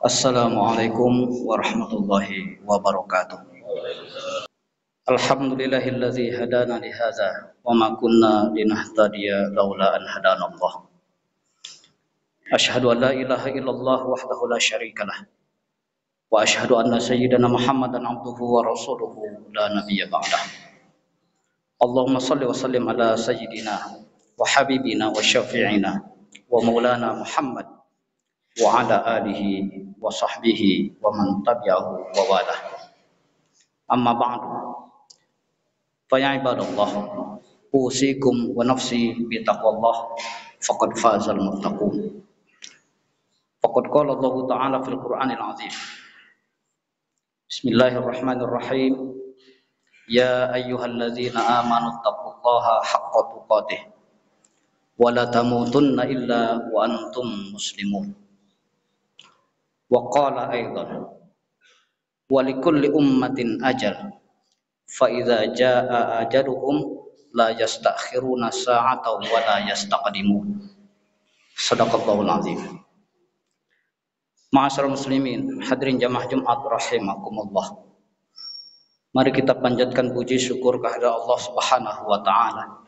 Assalamualaikum warahmatullahi wabarakatuh. Alhamdulillahillazi hadana li hadza wa ma kunna linahtadiya laula an hadana Allah. Asyhadu an la ilaha illallah wahdahu la syarika lah. Wa asyhadu anna sayyidana Muhammadan abduhu wa rasuluhu la nabiyya ba'dah. Allahumma salli wa sallim ala sayyidina wa habibina wa syafi'ina wa maulana Muhammad wa ala alihi wa sahbihi wa man tabi'ahu wa walah. Amma ba'du. Fa ya ibadallah, usikum wa nafsi bi faqad fazal muttaqun. Faqad qala Allah Ta'ala fil Qur'anil Azim. Bismillahirrahmanirrahim. Ya ayyuhalladzina amanu taqullaha haqqa tuqatih wa la tamutunna illa wa antum muslimun wa qala aidan wa likulli ummatin ajal fa idza jaa ajaluhum la yastakhiruna sa'ata wa la yastaqdimun sadaqallahu alazim Ma'asyar muslimin, hadirin jamaah Jumat rahimakumullah. Mari kita panjatkan puji syukur kehadirat Allah Subhanahu wa taala.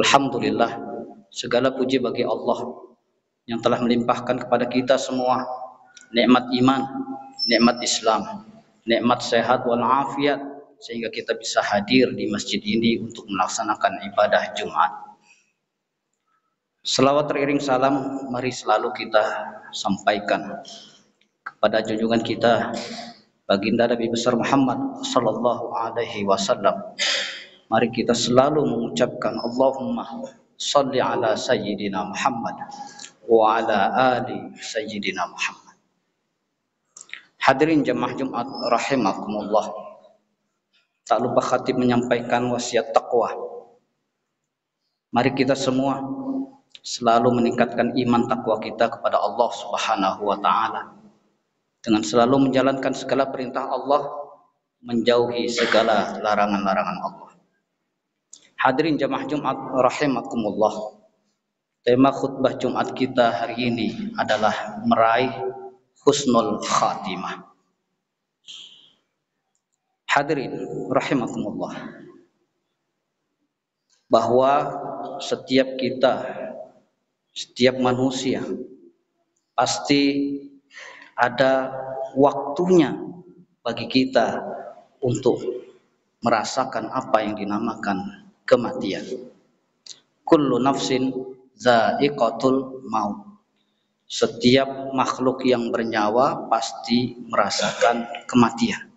Alhamdulillah, segala puji bagi Allah yang telah melimpahkan kepada kita semua nikmat iman, nikmat Islam, nikmat sehat wal afiat sehingga kita bisa hadir di masjid ini untuk melaksanakan ibadah Jumat. Selawat teriring salam mari selalu kita sampaikan kepada junjungan kita baginda Nabi besar Muhammad sallallahu alaihi wasallam. Mari kita selalu mengucapkan Allahumma salli ala sayyidina Muhammad wa ala ali sayyidina Muhammad. Hadirin jemaah Jumat rahimakumullah. Tak lupa khatib menyampaikan wasiat takwa. Mari kita semua selalu meningkatkan iman takwa kita kepada Allah Subhanahu wa taala dengan selalu menjalankan segala perintah Allah menjauhi segala larangan-larangan Allah. Hadirin jamaah Jumat rahimakumullah. Tema khutbah Jumat kita hari ini adalah meraih husnul khatimah. Hadirin rahimakumullah. Bahwa setiap kita setiap manusia pasti ada waktunya bagi kita untuk merasakan apa yang dinamakan kematian. Kullu nafsin za'iqatul maut. Setiap makhluk yang bernyawa pasti merasakan kematian.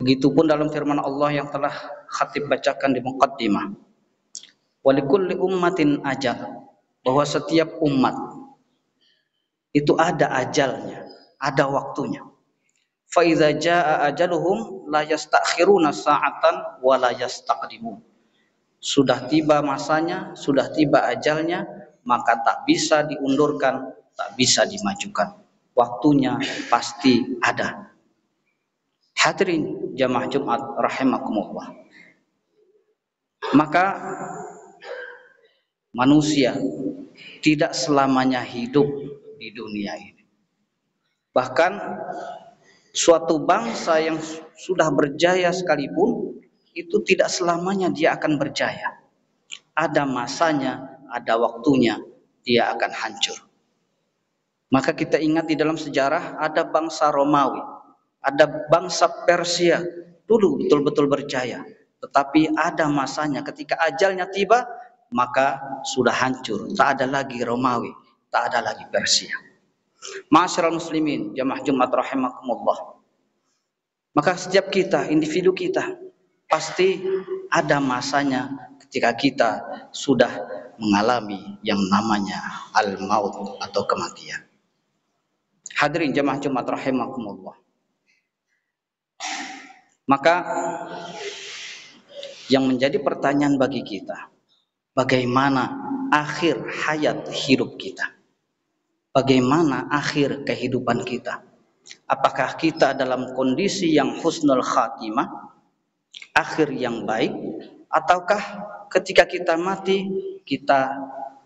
Begitupun dalam firman Allah yang telah khatib bacakan di muqaddimah walikulli ummatin ajal bahwa setiap umat itu ada ajalnya, ada waktunya. Fa idza jaa ajaluhum la yastakhiruna sa'atan wa la yastaqdimun. Sudah tiba masanya, sudah tiba ajalnya, maka tak bisa diundurkan, tak bisa dimajukan. Waktunya pasti ada. Hadirin jamaah Jumat rahimakumullah. Maka manusia tidak selamanya hidup di dunia ini. Bahkan suatu bangsa yang sudah berjaya sekalipun itu tidak selamanya dia akan berjaya. Ada masanya, ada waktunya dia akan hancur. Maka kita ingat di dalam sejarah ada bangsa Romawi, ada bangsa Persia dulu betul-betul berjaya. Tetapi ada masanya ketika ajalnya tiba maka sudah hancur. Tak ada lagi Romawi, tak ada lagi Persia. Masyarakat muslimin, jamaah Jumat rahimakumullah. Maka setiap kita, individu kita, pasti ada masanya ketika kita sudah mengalami yang namanya al-maut atau kematian. Hadirin jamaah Jumat rahimakumullah. Maka yang menjadi pertanyaan bagi kita, bagaimana akhir hayat hidup kita. Bagaimana akhir kehidupan kita. Apakah kita dalam kondisi yang husnul khatimah, akhir yang baik, ataukah ketika kita mati kita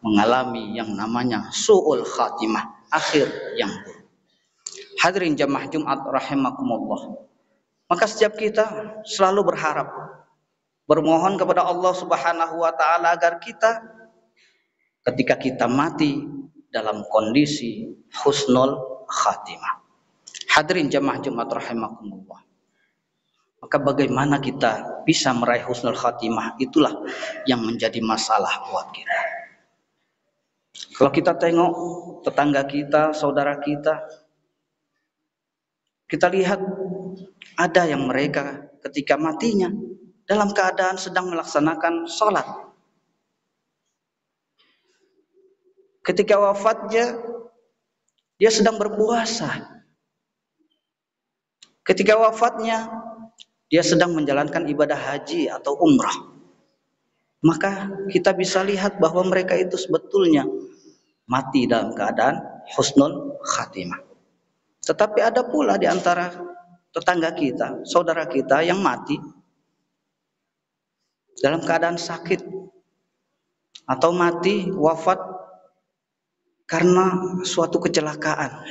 mengalami yang namanya su'ul khatimah, akhir yang buruk. Hadirin jamaah Jumat rahimakumullah. Maka setiap kita selalu berharap bermohon kepada Allah Subhanahu wa taala agar kita ketika kita mati dalam kondisi husnul khatimah. Hadirin jamaah Jumat rahimakumullah. Maka bagaimana kita bisa meraih husnul khatimah itulah yang menjadi masalah buat kita. Kalau kita tengok tetangga kita, saudara kita, kita lihat ada yang mereka ketika matinya dalam keadaan sedang melaksanakan sholat. Ketika wafatnya, dia sedang berpuasa. Ketika wafatnya, dia sedang menjalankan ibadah haji atau umrah. Maka kita bisa lihat bahwa mereka itu sebetulnya mati dalam keadaan husnul khatimah. Tetapi ada pula di antara tetangga kita, saudara kita yang mati dalam keadaan sakit atau mati wafat karena suatu kecelakaan.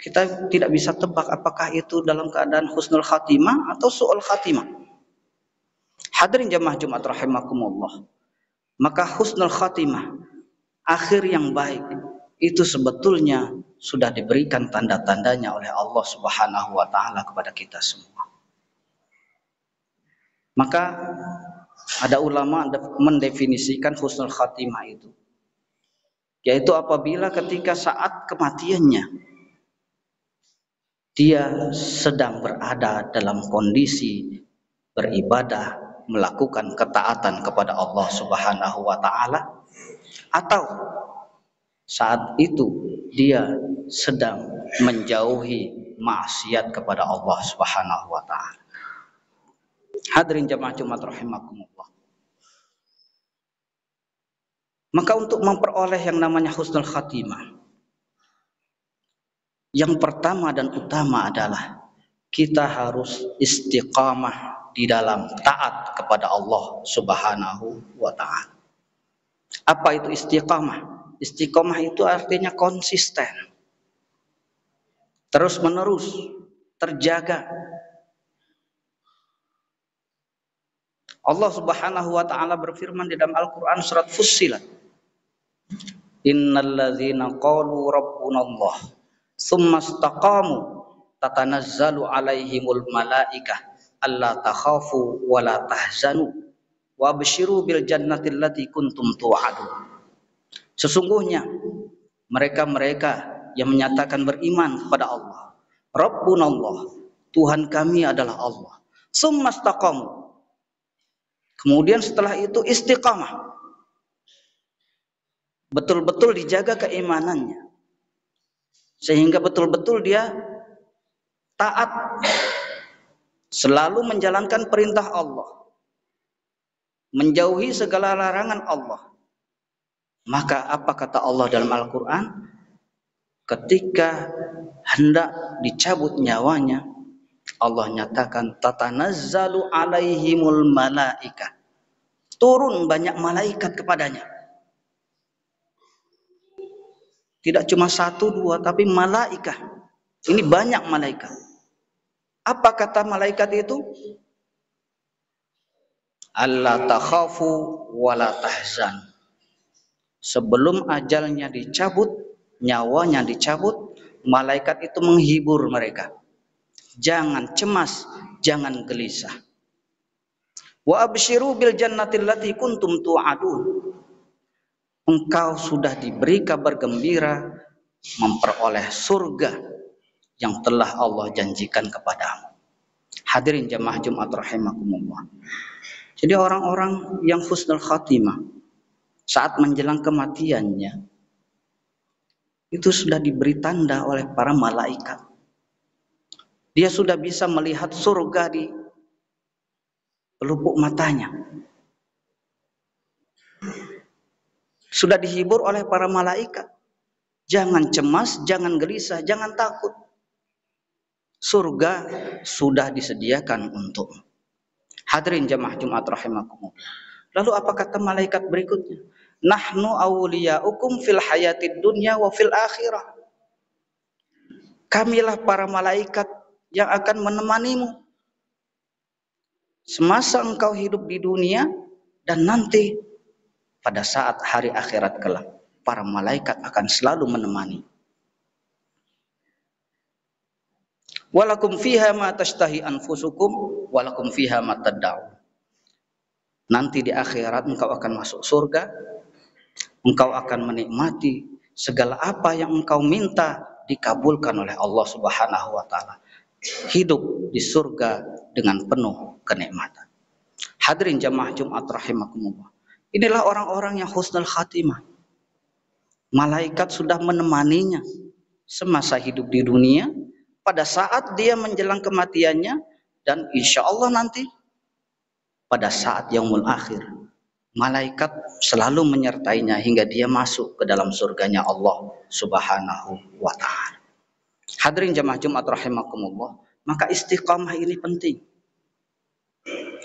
Kita tidak bisa tebak apakah itu dalam keadaan husnul khatimah atau su'ul khatimah. Hadirin jamaah Jumat rahimakumullah. Maka husnul khatimah, akhir yang baik itu sebetulnya sudah diberikan tanda-tandanya oleh Allah Subhanahu wa taala kepada kita semua. Maka ada ulama mendefinisikan husnul khatimah itu yaitu apabila ketika saat kematiannya dia sedang berada dalam kondisi beribadah melakukan ketaatan kepada Allah Subhanahu wa taala atau saat itu dia sedang menjauhi maksiat kepada Allah Subhanahu wa taala. Hadirin jamaah Jumat rahimakumullah. Maka untuk memperoleh yang namanya husnul khatimah yang pertama dan utama adalah kita harus istiqamah di dalam taat kepada Allah Subhanahu wa taala. Apa itu istiqamah? Istiqomah itu artinya konsisten. Terus menerus terjaga. Allah Subhanahu wa taala berfirman di dalam Al-Qur'an surat Fussilat. Innalladzina qalu rabbunallah tsumma istaqamu tatanazzalu alaihimul malaikah alla takhafu wa la tahzanu wa abshiru bil jannati allati kuntum tu'adun. Sesungguhnya mereka-mereka yang menyatakan beriman kepada Allah. Rabbun Allah. Tuhan kami adalah Allah. Summastaqamu. Kemudian setelah itu istiqamah. Betul-betul dijaga keimanannya. Sehingga betul-betul dia taat. Selalu menjalankan perintah Allah. Menjauhi segala larangan Allah maka apa kata Allah dalam Al-Quran? Ketika hendak dicabut nyawanya, Allah nyatakan tatanazzalu alaihimul malaika. Turun banyak malaikat kepadanya. Tidak cuma satu dua tapi malaikat. Ini banyak malaikat. Apa kata malaikat itu? Allah takhafu wala tahzan sebelum ajalnya dicabut, nyawanya dicabut, malaikat itu menghibur mereka. Jangan cemas, jangan gelisah. Wa abshiru bil jannati allati kuntum tu'adun. Engkau sudah diberi kabar gembira memperoleh surga yang telah Allah janjikan kepadamu. Hadirin jamaah Jumat rahimakumullah. Jadi orang-orang yang husnul khatimah saat menjelang kematiannya itu sudah diberi tanda oleh para malaikat. Dia sudah bisa melihat surga di pelupuk matanya. Sudah dihibur oleh para malaikat. Jangan cemas, jangan gelisah, jangan takut. Surga sudah disediakan untuk Hadirin jamaah Jumat rahimakumullah. Lalu apa kata malaikat berikutnya? nahnu awliyaukum fil hayatid dunya wa fil akhirah kamilah para malaikat yang akan menemanimu semasa engkau hidup di dunia dan nanti pada saat hari akhirat kelak para malaikat akan selalu menemani. Walakum fiha ma tashtahi anfusukum walakum fiha ma nanti di akhirat engkau akan masuk surga engkau akan menikmati segala apa yang engkau minta dikabulkan oleh Allah Subhanahu wa taala. Hidup di surga dengan penuh kenikmatan. Hadirin jamaah Jumat rahimakumullah inilah orang-orang yang husnul khatimah malaikat sudah menemaninya semasa hidup di dunia pada saat dia menjelang kematiannya dan insya Allah nanti pada saat yaumul akhir malaikat selalu menyertainya hingga dia masuk ke dalam surganya Allah Subhanahu wa taala. Hadirin jamaah Jumat rahimakumullah, maka istiqamah ini penting.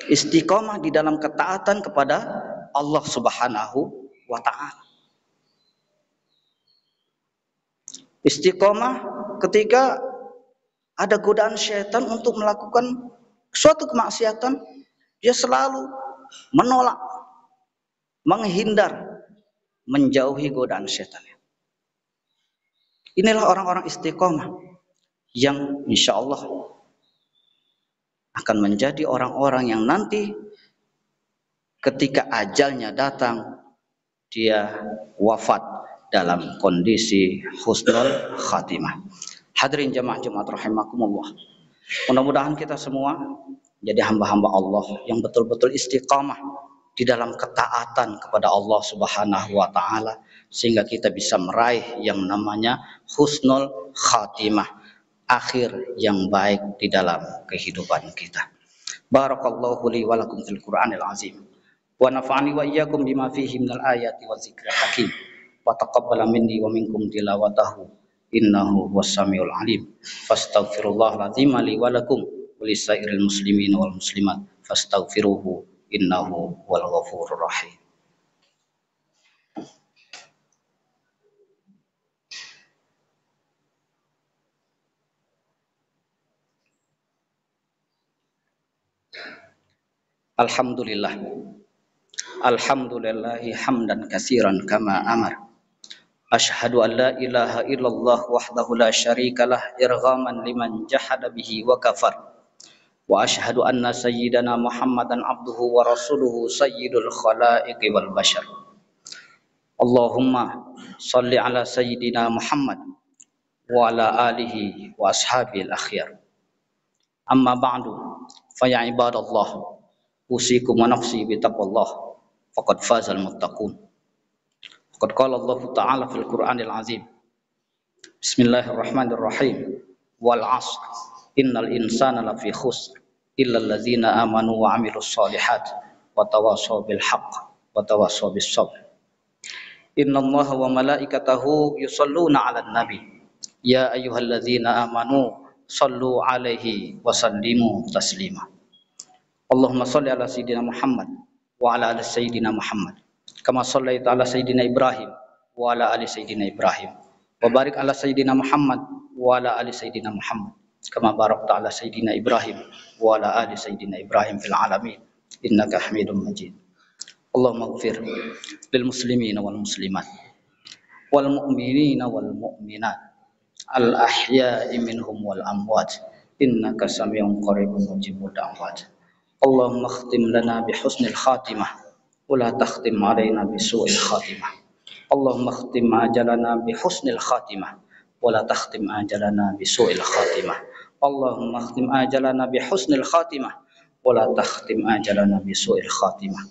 Istiqamah di dalam ketaatan kepada Allah Subhanahu wa taala. Istiqamah ketika ada godaan syaitan untuk melakukan suatu kemaksiatan dia selalu menolak, menghindar, menjauhi godaan setan. Inilah orang-orang istiqomah yang insya Allah akan menjadi orang-orang yang nanti ketika ajalnya datang dia wafat dalam kondisi husnul khatimah. Hadirin jamaah Jumat rahimakumullah. Mudah-mudahan kita semua jadi hamba-hamba Allah yang betul-betul istiqamah di dalam ketaatan kepada Allah Subhanahu wa taala sehingga kita bisa meraih yang namanya husnul khatimah, akhir yang baik di dalam kehidupan kita. Barakallahu li wa lakum fil Qur'anil azim. Wa nafa'ani wa iyyakum bima fihi minal ayati wa zikril hakim. Wa taqabbala minni wa minkum tilawatahu innahu huwas samiul alim. Fastaghfirullahal azim li wa lakum walisairil muslimin wal muslimat fastaghfiruhu innahu wal ghafurur rahim Alhamdulillah Alhamdulillahi hamdan kasiran kama amar. Ashhadu an la ilaha illallah wahdahu la syarika lah irghaman liman jahada bihi wa kafar. Wa ashhadu anna sayyidana Muhammadan abduhu wa rasuluhu sayyidul khalaiqi wal bashar. Allahumma salli ala sayyidina Muhammad wa ala alihi wa ashabil akhyar. Amma ba'du, fa ya ibadallah, usikum wa nafsi bitaqwallah faqad fazal muttaqun. Faqad qala Allah Ta'ala fil Qur'anil Azim. Bismillahirrahmanirrahim. Wal 'ashr innal insana lafi khusr illa alladzina amanu wa 'amilus shalihat wa tawassaw bil haqq wa tawassaw bis sabr. Inna Allah wa malaikatahu yusalluna 'alan nabi. Ya amanu sallu 'alaihi wa sallimu taslima. Allahumma salli ala sayyidina Muhammad wa ala ali sayyidina Muhammad. Kama sallaita ala sayyidina Ibrahim wa ala ali sayyidina Ibrahim. Wa barik ala sayyidina Muhammad wa ala ali sayyidina Muhammad. Kama barakta ala sayyidina Ibrahim wa ala ali sayyidina Ibrahim fil alamin. Innaka Hamidum Majid. Allahumma ighfir lil muslimina wal muslimat wal mu'minina wal Allahumma khtim lana bi husnil khatimah wa la takhtim alaina bi su'il khatimah. Allahumma khtim ajalana bi husnil khatimah wa la takhtim ajalana bi su'il khatimah. Allahumma khtim ajalana bi husnil khatimah wa la takhtim ajalana bi su'il khatimah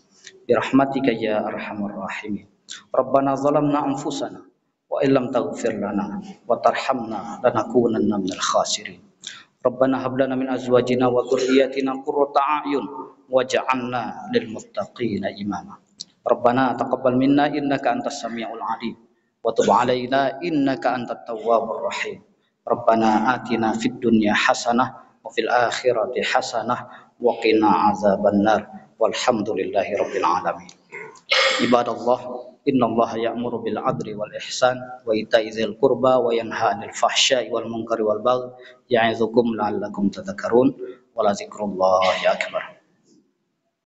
bi rahmatika ya arhamar rahimin Rabbana zalamna anfusana wa illam taghfir lana wa tarhamna lanakunanna minal khasirin Rabbana hab lana min azwajina wa dhurriyyatina qurrata a'yun waj'alna lil muttaqina imama. Rabbana taqabbal minna innaka antas samiul alim wa tub alaina innaka antat tawwabur rahim. Rabbana atina fid dunya hasanah wa fil akhirati hasanah wa qina azabannar. Walhamdulillahi rabbil alamin عباد الله إن الله يأمر بالعدل والإحسان وإيتاء ذي القربى وينهى عن الفحشاء والمنكر والبغي يعظكم لعلكم تذكرون ولذكر الله أكبر.